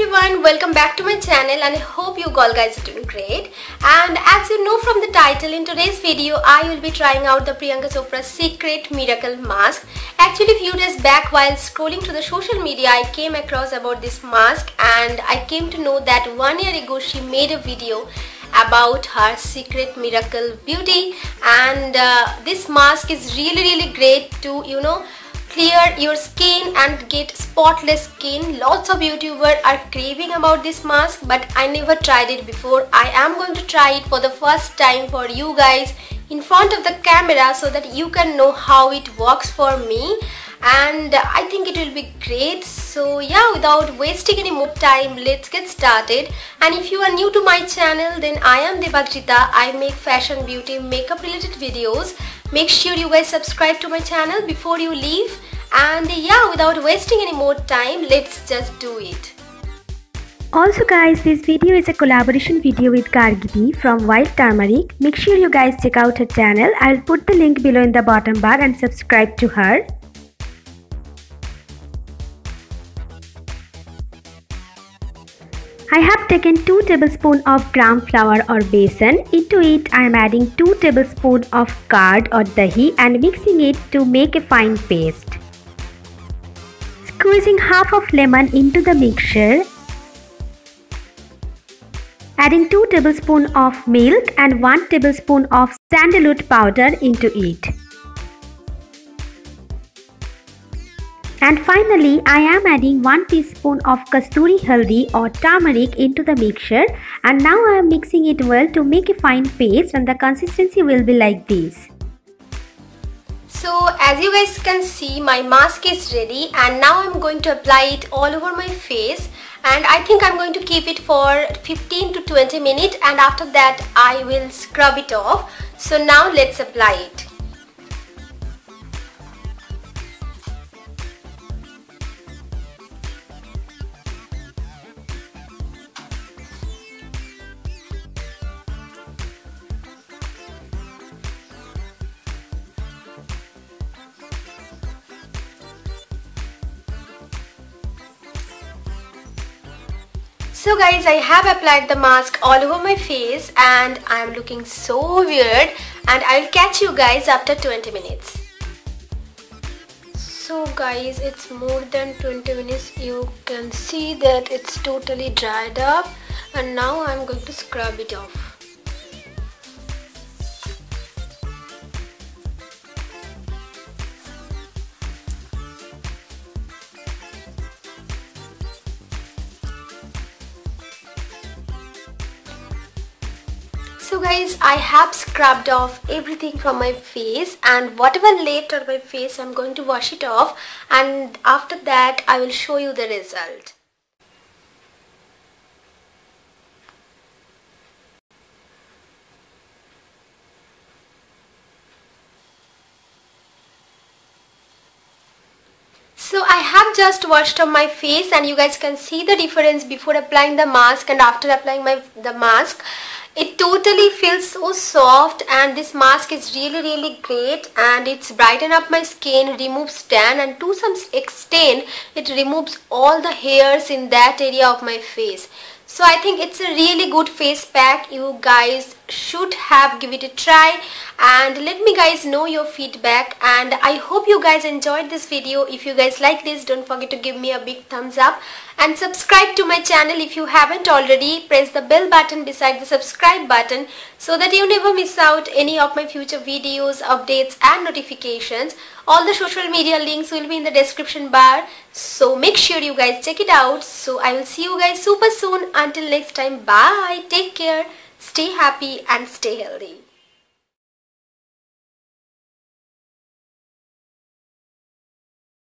everyone, welcome back to my channel and I hope you all guys are doing great. And as you know from the title, in today's video I will be trying out the Priyanka Chopra's Secret Miracle Mask. Actually few days back while scrolling through the social media I came across about this mask and I came to know that one year ago she made a video about her secret miracle beauty and uh, this mask is really really great to you know clear your skin and get spotless skin. Lots of youtubers are craving about this mask but i never tried it before. I am going to try it for the first time for you guys in front of the camera so that you can know how it works for me. And I think it will be great. So yeah without wasting any more time let's get started. And if you are new to my channel then I am Debadrita I make fashion beauty makeup related videos make sure you guys subscribe to my channel before you leave and yeah without wasting any more time let's just do it also guys, this video is a collaboration video with Gargi from Wild Turmeric. Make sure you guys check out her channel. I'll put the link below in the bottom bar and subscribe to her. I have taken 2 tablespoons of gram flour or besan. Into it I am adding 2 tablespoons of curd or dahi and mixing it to make a fine paste. Squeezing half of lemon into the mixture. Adding 2 tablespoons of milk and 1 tablespoon of sandalwood powder into it. And finally, I am adding 1 teaspoon of kasturi haldi or turmeric into the mixture and now I am mixing it well to make a fine paste and the consistency will be like this. So as you guys can see my mask is ready and now I'm going to apply it all over my face and I think I'm going to keep it for 15 to 20 minutes and after that I will scrub it off. So now let's apply it. So guys, I have applied the mask all over my face and I am looking so weird and I'll catch you guys after 20 minutes. So guys, it's more than 20 minutes. You can see that it's totally dried up and now I'm going to scrub it off. So guys, I have scrubbed off everything from my face and whatever left on my face, I'm going to wash it off and after that, I will show you the result. So I have just washed off my face and you guys can see the difference before applying the mask and after applying my the mask it totally feels so soft and this mask is really really great and it's brighten up my skin removes tan and to some extent it removes all the hairs in that area of my face. So I think it's a really good face pack. You guys should have give it a try. And let me guys know your feedback. And I hope you guys enjoyed this video. If you guys like this don't forget to give me a big thumbs up. And subscribe to my channel if you haven't already. Press the bell button beside the subscribe button so that you never miss out any of my future videos updates and notifications. All the social media links will be in the description bar. So make sure you guys check it out. So I will see you guys super soon. Until next time bye. Take care Stay happy and stay healthy.